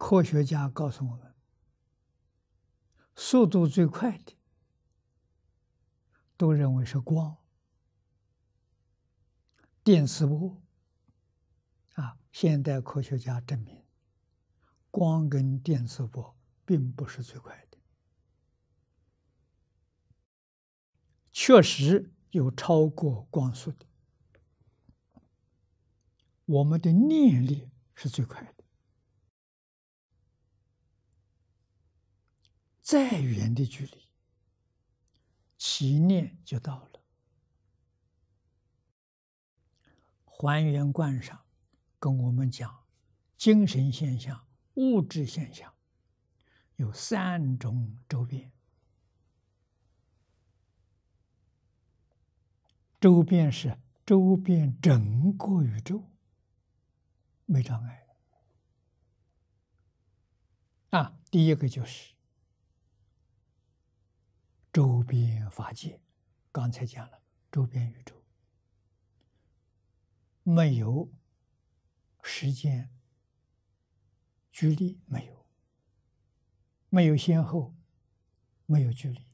科学家告诉我们，速度最快的都认为是光、电磁波。啊，现代科学家证明，光跟电磁波并不是最快的，确实有超过光速的。我们的念力是最快的。再远的距离，起念就到了。还原观上跟我们讲，精神现象、物质现象有三种周边。周边是周边整个宇宙，没障碍。啊，第一个就是。周边法界，刚才讲了，周边宇宙没有时间距离，没有，没有先后，没有距离，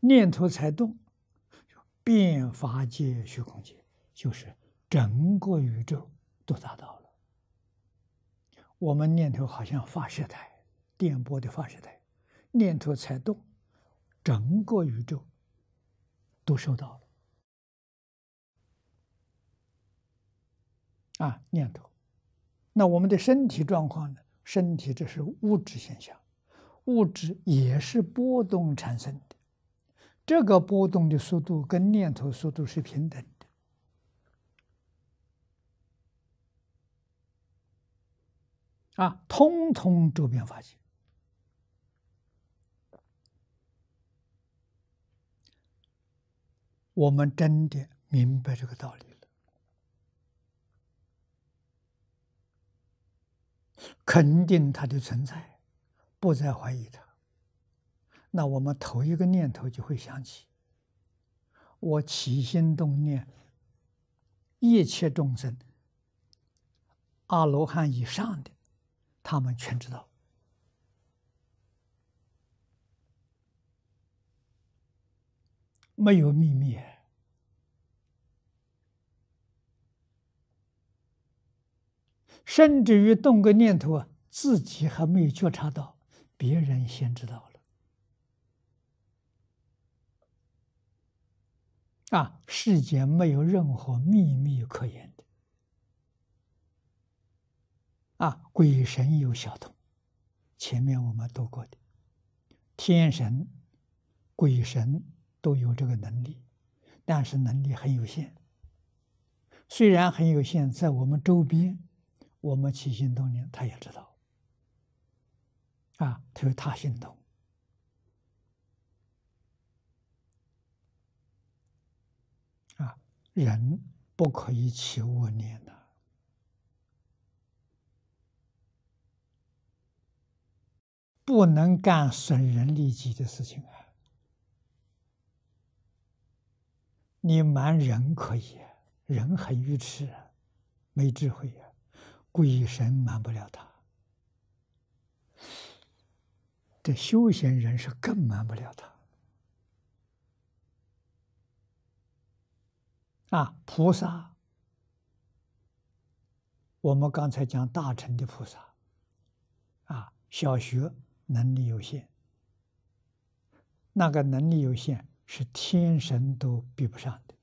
念头才动，变法界虚空界，就是整个宇宙都达到了。我们念头好像发射台，电波的发射台，念头才动。整个宇宙都收到了啊！念头，那我们的身体状况呢？身体这是物质现象，物质也是波动产生的，这个波动的速度跟念头速度是平等的啊！通通周边发现。我们真的明白这个道理了，肯定它的存在，不再怀疑它。那我们头一个念头就会想起：我起心动念，一切众生，阿罗汉以上的，他们全知道，没有秘密。甚至于动个念头啊，自己还没有觉察到，别人先知道了。啊，世间没有任何秘密可言的。啊，鬼神有小通，前面我们读过的，天神、鬼神都有这个能力，但是能力很有限。虽然很有限，在我们周边。我们起心动念，他也知道，啊，他说他心动，啊，人不可以起恶念的，不能干损人利己的事情啊！你瞒人可以，人很愚痴，没智慧呀。鬼神瞒不了他，这修仙人是更瞒不了他。啊，菩萨，我们刚才讲大乘的菩萨，啊，小学能力有限，那个能力有限是天神都比不上的。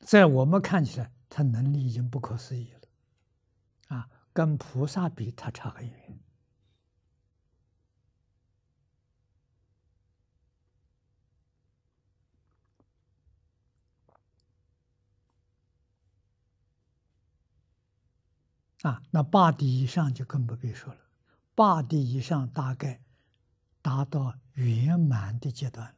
在我们看起来，他能力已经不可思议了，啊，跟菩萨比，他差很远。啊，那八地以上就更不必说了，八地以上大概达到圆满的阶段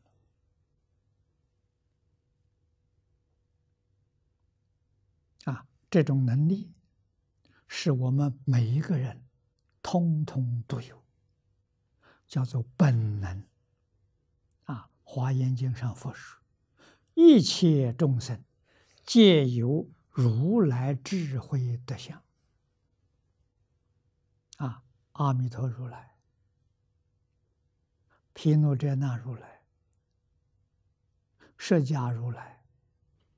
啊。这种能力是我们每一个人通通都有，叫做本能。啊，《华严经》上佛说：“一切众生皆有如来智慧德相。啊，阿弥陀如来、毗卢遮那如来、释迦如来，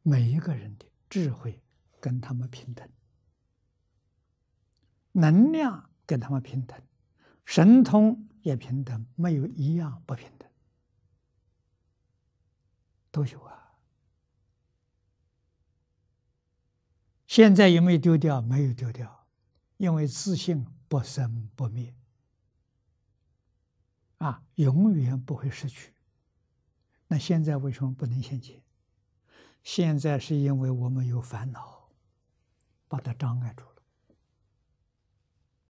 每一个人的智慧跟他们平等，能量跟他们平等，神通也平等，没有一样不平等，都有啊。现在有没有丢掉？没有丢掉，因为自信。不生不灭，啊，永远不会失去。那现在为什么不能现前？现在是因为我们有烦恼，把它障碍住。